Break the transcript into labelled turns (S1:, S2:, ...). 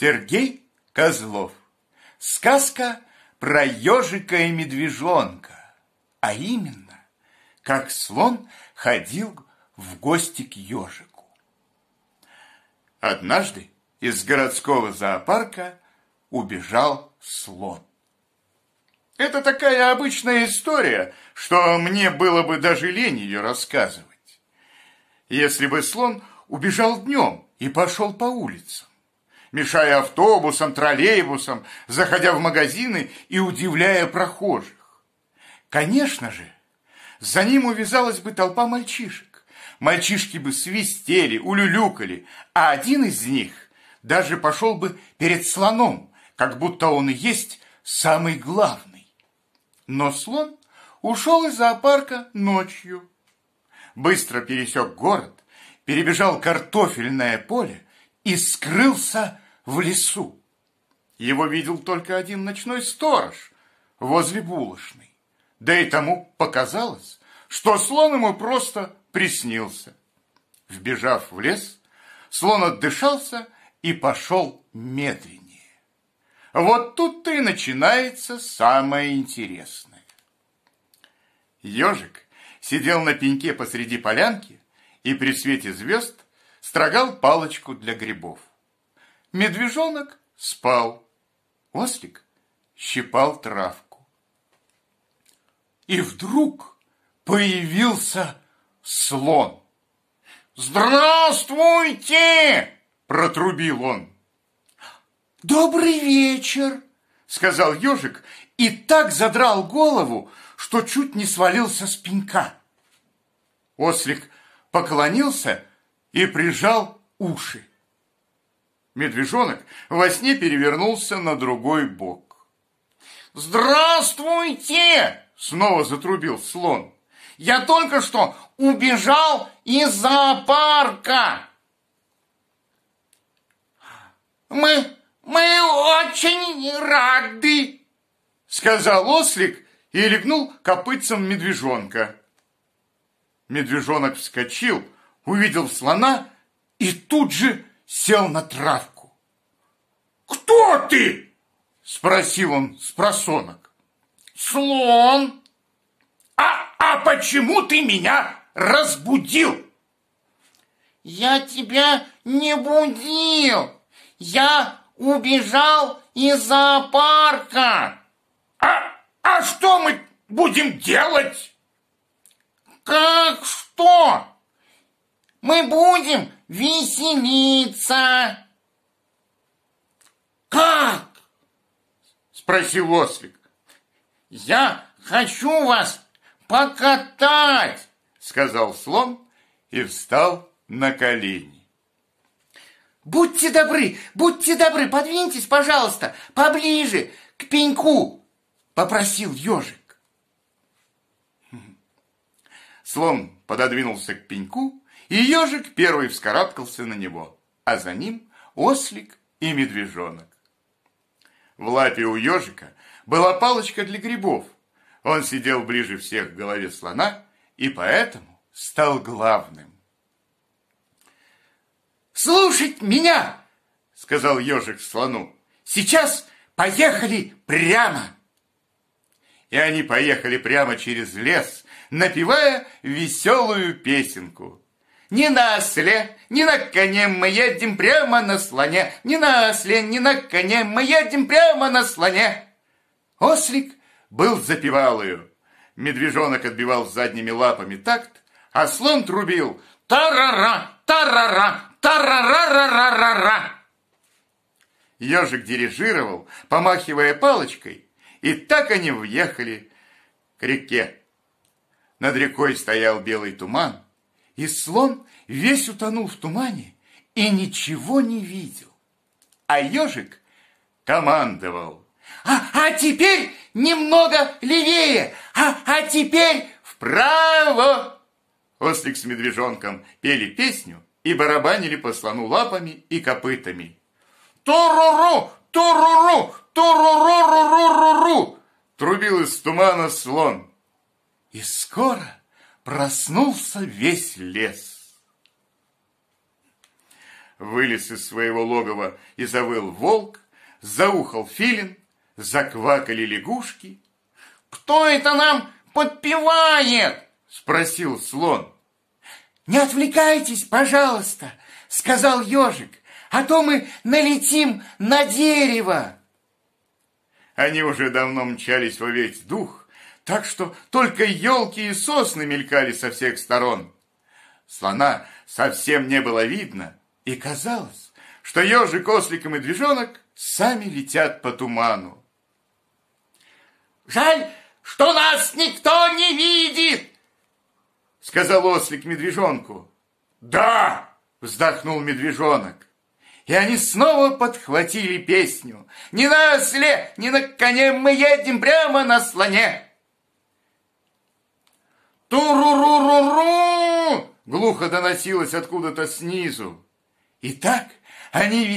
S1: Сергей Козлов. Сказка про ежика и медвежонка. А именно, как слон ходил в гости к ежику. Однажды из городского зоопарка убежал слон. Это такая обычная история, что мне было бы даже лень ее рассказывать. Если бы слон убежал днем и пошел по улицам, мешая автобусам, троллейбусам, заходя в магазины и удивляя прохожих. Конечно же, за ним увязалась бы толпа мальчишек. Мальчишки бы свистели, улюлюкали, а один из них даже пошел бы перед слоном, как будто он и есть самый главный. Но слон ушел из зоопарка ночью. Быстро пересек город, перебежал картофельное поле и скрылся в лесу. Его видел только один ночной сторож возле булочной. Да и тому показалось, что слон ему просто приснился. Вбежав в лес, слон отдышался и пошел медленнее. Вот тут-то и начинается самое интересное. Ежик сидел на пеньке посреди полянки и при свете звезд строгал палочку для грибов. Медвежонок спал, ослик щипал травку. И вдруг появился слон. «Здравствуйте!» – протрубил он. «Добрый вечер!» – сказал ежик и так задрал голову, что чуть не свалился с пенька. Ослик поклонился и прижал уши. Медвежонок во сне перевернулся на другой бок. «Здравствуйте!» — снова затрубил слон. «Я только что убежал из зоопарка!» «Мы, мы очень рады!» — сказал ослик и легнул копытцем медвежонка. Медвежонок вскочил, увидел слона и тут же сел на травку. «Кто ты?» – спросил он с просонок. «Слон!» «А, а почему ты меня разбудил?» «Я тебя не будил! Я убежал из зоопарка!» «А, а что мы будем делать?» «Как что? Мы будем веселиться!» «Как?» – спросил ослик. «Я хочу вас покатать!» – сказал слон и встал на колени. «Будьте добры, будьте добры, подвиньтесь, пожалуйста, поближе к пеньку!» – попросил ежик. Слон пододвинулся к пеньку, и ежик первый вскарабкался на него, а за ним ослик и медвежонок. В лапе у ежика была палочка для грибов. Он сидел ближе всех к голове слона и поэтому стал главным. «Слушать меня!» — сказал ежик слону. «Сейчас поехали прямо!» И они поехали прямо через лес, напевая веселую песенку. «Не на осле, не на коне мы едем прямо на слоне, не на осле, не на коне мы едем прямо на слоне». Ослик был запевалою. Медвежонок отбивал задними лапами такт, а слон трубил «Тарара, тарара, тарара-ра-ра-ра-ра». Ежик дирижировал, помахивая палочкой, и так они въехали к реке. Над рекой стоял белый туман, и слон весь утонул в тумане и ничего не видел. А ежик командовал. А, а теперь немного левее, а, а теперь вправо. Ослик с медвежонком пели песню и барабанили по слону лапами и копытами. Туруру, туруру, туруру-ру-ру-ру-ру, трубил из тумана слон. И скоро проснулся весь лес. вылез из своего логова и завыл волк, заухал филин, заквакали лягушки.
S2: «Кто это нам подпевает?»
S1: – спросил слон.
S2: «Не отвлекайтесь, пожалуйста», – сказал ежик, «а то мы налетим на дерево».
S1: Они уже давно мчались во весь дух, так что только елки и сосны мелькали со всех сторон. Слона совсем не было видно, и казалось, что ежик, ослик и медвежонок сами летят по туману.
S2: «Жаль, что нас никто не видит!»
S1: Сказал ослик медвежонку. «Да!» – вздохнул медвежонок. И они снова подхватили песню. «Не на осле, не на коне, мы едем прямо на слоне!» «Туру-ру-ру-ру!» глухо доносилось откуда-то снизу. И так они